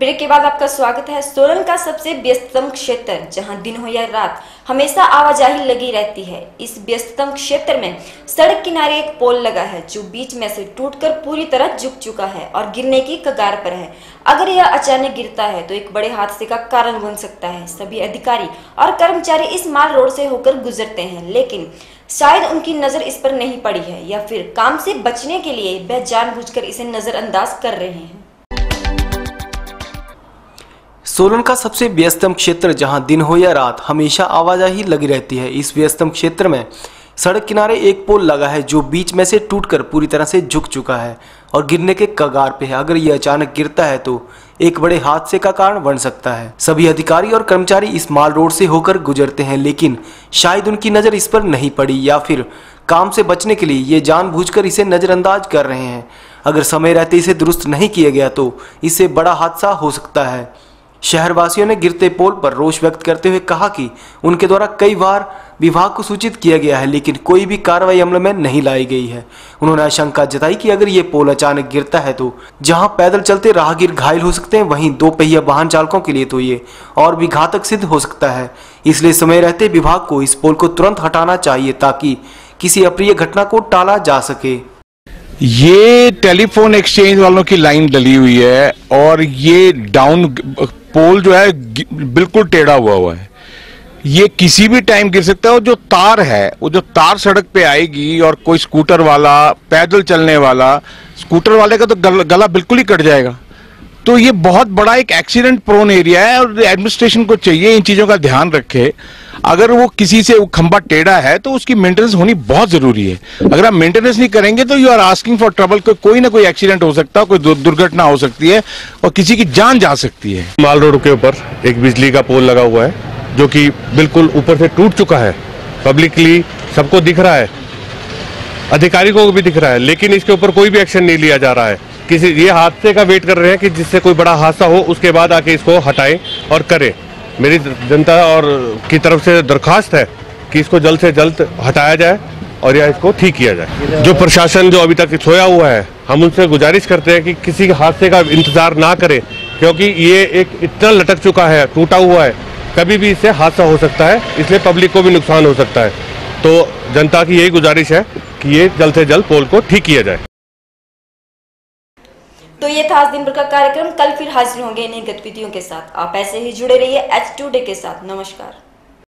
Break के बाद आपका स्वागत है सोलन का सबसे व्यस्ततम क्षेत्र, जहाँ दिन हो या रात, हमेशा आवाजाही लगी रहती है। इस व्यस्ततम क्षेत्र में सड़क किनारे एक पोल लगा है, जो बीच में से टूटकर पूरी तरह झुक चुका है और गिरने की कगार पर है। अगर यह अचानक गिरता है तो एक बड़े हादसे का कारण बन सकता है। सभी अधिकारी और कर्मचारी इस माल रोड से होकर गुजरते हैं, लेकिन शायद उनकी नज़र इस पर नहीं पड़ी है, या फिर काम से बचने के लिए वह जानबूझकर इसे नजरअंदाज कर रहे हैं। सोलन का सबसे व्यस्तम क्षेत्र जहाँ दिन हो या रात हमेशा आवाजाही लगी रहती है। इस व्यस्तम क्षेत्र में सड़क किनारे एक पोल लगा है जो बीच में से टूटकर पूरी तरह से झुक चुका है और गिरने के कगार पे है। अगर ये अचानक गिरता है तो एक बड़े हादसे का कारण बन सकता है। सभी अधिकारी और कर्मचारी इस माल रोड से होकर गुजरते हैं, लेकिन शायद उनकी नज़र इस पर नहीं पड़ी या फिर काम से बचने के लिए ये जानबूझकर इसे नज़रअंदाज कर रहे हैं। अगर समय रहते इसे दुरुस्त नहीं किया गया तो इससे बड़ा हादसा हो सकता है। शहरवासियों ने गिरते पोल पर रोष व्यक्त करते हुए कहा कि उनके द्वारा कई बार विभाग को सूचित किया गया है, लेकिन कोई भी कार्रवाई अमल में नहीं लाई गई है। उन्होंने आशंका जताई कि अगर ये पोल अचानक गिरता है तो जहाँ पैदल चलते राहगीर घायल हो सकते हैं, वहीं दो पहिया वाहन चालकों के लिए तो ये और भी घातक सिद्ध हो सकता है। इसलिए समय रहते विभाग को इस पोल को तुरंत हटाना चाहिए, ताकि किसी अप्रिय घटना को टाला जा सके। ये टेलीफोन एक्सचेंज वालों की लाइन डली हुई है और ये डाउन पोल जो है बिल्कुल टेढ़ा हुआ हुआ है। ये किसी भी टाइम गिर सकता है और जो तार है वो जो तार सड़क पे आएगी और कोई स्कूटर वाला पैदल चलने वाला स्कूटर वाले का तो गल, बिल्कुल ही कट जाएगा। तो ये बहुत बड़ा एक एक्सीडेंट प्रोन एरिया है और एडमिनिस्ट्रेशन को चाहिए इन चीज़ों का ध्यान रखे। अगर वो किसी से खंबा टेढ़ा है तो उसकी मेंटेनेंस होनी बहुत ज़रूरी है। अगर आप मेंटेनेंस नहीं करेंगे तो you are asking for trouble को, कोई ना कोई एक्सीडेंट हो सकता है कोई दुर्घटना हो सकती है और किसी की जान जा सकती है। माल रोड के ऊपर एक बिजली का पोल लगा हुआ है जो कि बिल्कुल ऊपर से टूट चुका है। पब्लिकली सबको दिख रहा है अधिकारी को भी दिख रहा है लेकिन इसके ऊपर कोई भी एक्शन नहीं लिया जा रहा है। किसी ये हादसे का वेट कर रहे हैं कि जिससे कोई बड़ा हादसा हो, उसके बाद आके इसको हटाएँ और करें। मेरी जनता और की तरफ़ से दरखास्त है कि इसको जल्द से जल्द हटाया जाए और या इसको ठीक किया जाए। जो प्रशासन जो अभी तक सोया हुआ है, हम उनसे गुजारिश करते हैं कि किसी हादसे का इंतज़ार ना करें, क्योंकि ये एक इतना लटक चुका है, टूटा हुआ है। कभी भी इससे हादसा हो सकता है, इसलिए पब्लिक को भी नुकसान हो सकता है। तो जनता की यही गुजारिश है कि ये जल्द से जल्द पोल को ठीक किया जाए। तो ये था आज दिन भर का कार्यक्रम। कल फिर हाजिर होंगे इन्हीं गतिविधियों के साथ। आप ऐसे ही जुड़े रहिए एच टू डे के साथ। नमस्कार।